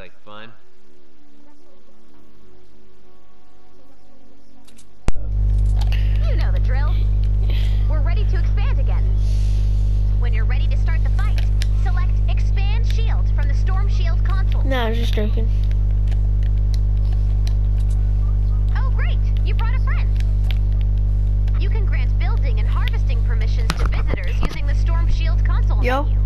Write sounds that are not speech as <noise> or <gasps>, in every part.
like fun. You know the drill. We're ready to expand again. When you're ready to start the fight, select Expand Shield from the Storm Shield console. No, I was just joking. Oh, great! You brought a friend. You can grant building and harvesting permissions to visitors using the Storm Shield console Yo. menu.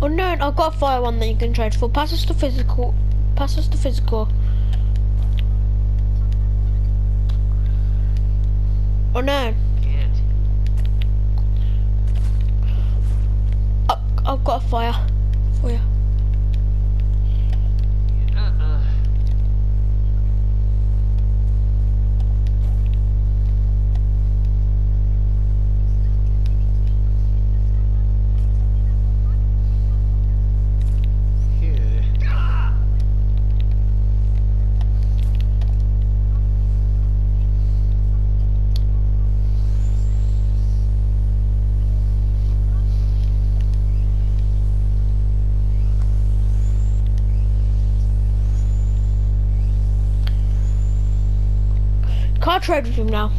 Oh, Unknown, I've got a fire one that you can trade for. Pass us to physical. Pass us to physical. Unknown, Can't. I, I've got a fire for you. Can't trade with him now.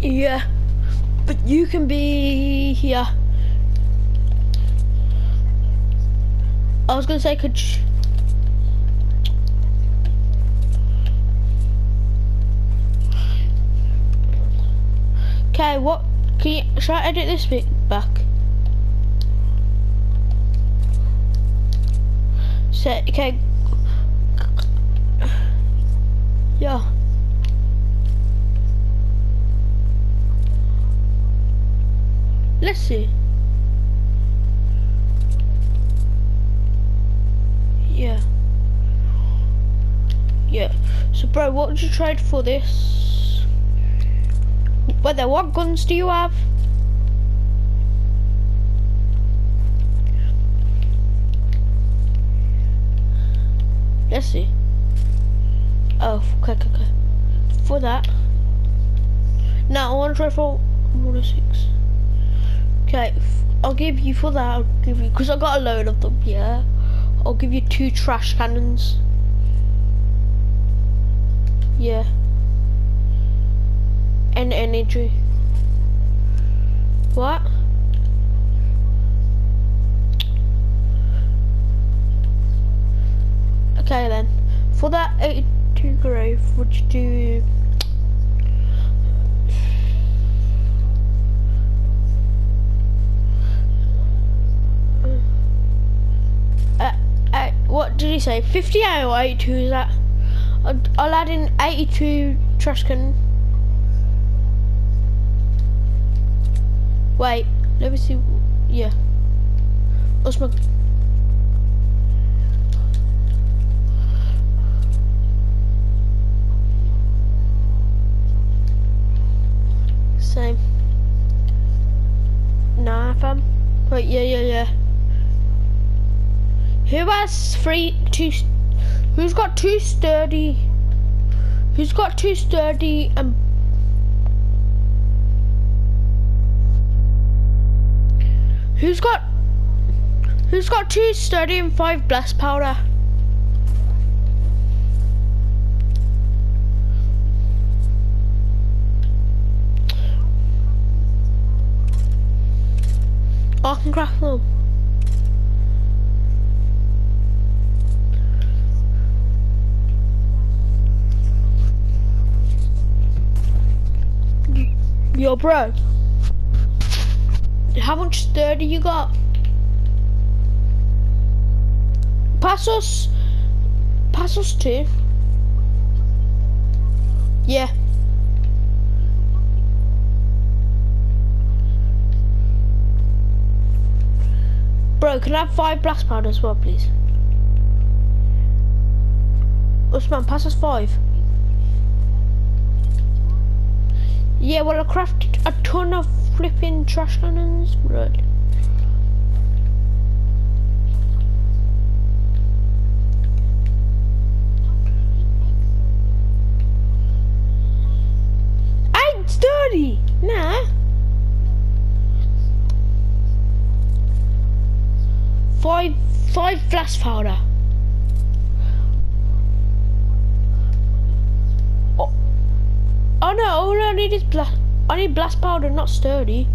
Yeah, but you can be here. I was gonna say, could. Okay, what? Can you, should I edit this bit back? Set, okay. Yeah. Let's see. Yeah. Yeah. So, bro, what would you trade for this? Whether what guns do you have? Let's see. Oh, okay, okay, okay. For that. Now I want to try for one six. Okay, I'll give you for that. I'll give you because I got a load of them. Yeah, I'll give you two trash cannons. Yeah. Energy. What? Okay then. For that 82 grave, would you do... Uh, uh, what did he say? 50 or 82 is that? I'll, I'll add in 82 trash can. Wait, let me see. Yeah. What's my... Same. Nah, fam. Wait, yeah, yeah, yeah. Who has three, two, who's got two sturdy, who's got two sturdy and who's got, who's got two sturdy and five blast powder? I can craft them. Yo, bro. How much sturdy you got? Pass us. Pass us two. Yeah. Bro, can I have five blast powder as well, please? Usman, pass us five. Yeah, well, I crafted a ton of flipping trash cannons. Right. Eight sturdy. Nah. Five, five flash powder. Oh, oh no! All I need is blast. I need blast powder, not sturdy.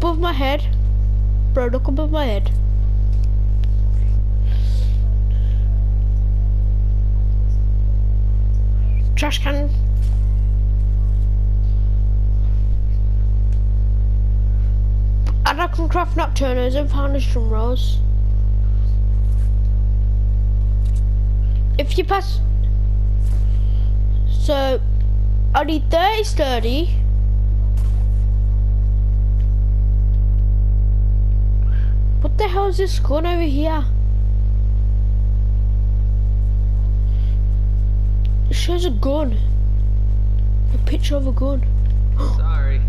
Above my head. Bro, look above my head. Trash can. And I can craft nocturnals and founders drum rolls. If you pass... So, I need 30 sturdy. The hell is this gun over here? It shows a gun. A picture of a gun. <gasps> Sorry.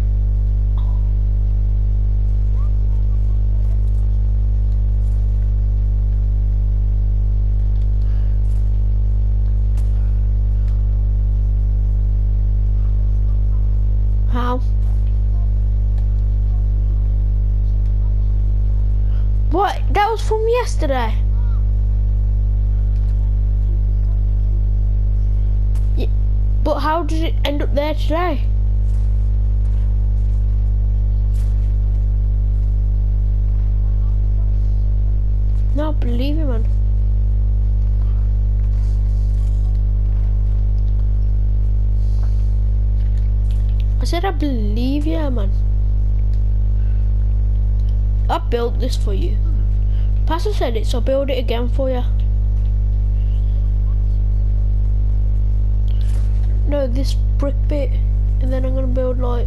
From yesterday. Yeah, but how did it end up there today? No, believe it, man. I said I believe you, man. I built this for you. Pastor said it, so build it again for you. No, this brick bit, and then I'm gonna build like.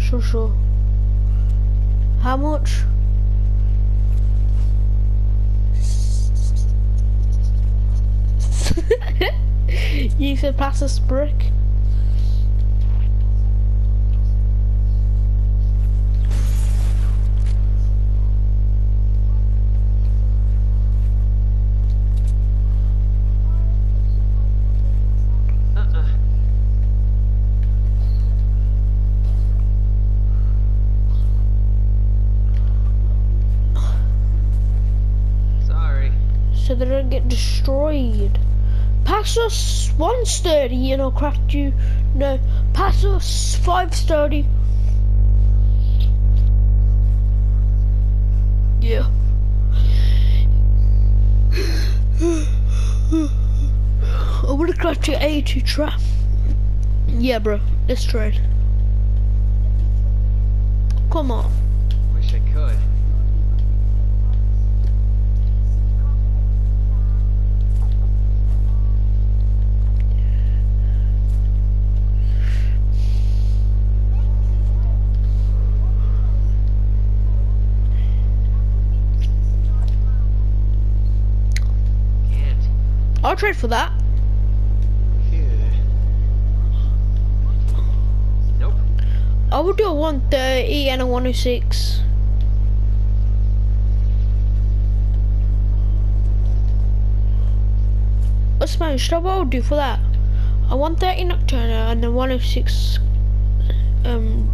Sure, sure. How much? <laughs> you should pass us brick. Uh-uh. so they don't get destroyed. Pass us one sturdy and I'll craft you. No, pass us five sturdy. Yeah. <sighs> I would have craft you 80 trap. Yeah, bro. Let's trade. Come on. Trade for that. Yeah. Nope. I would do a 130 and a 106. What's my stop? What I would do for that? A 130 Nocturno and a 106. Um.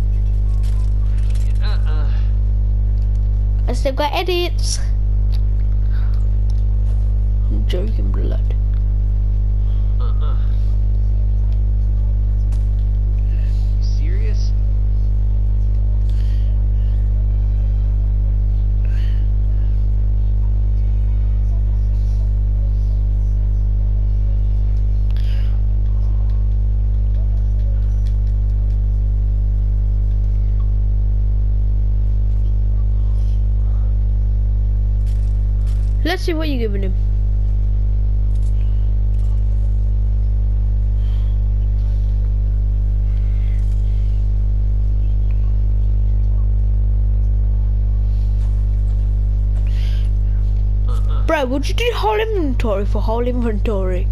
I still got edits. I'm joking, blood. Let's see what you're giving him. Uh-uh. Bro, would you do whole inventory for whole inventory?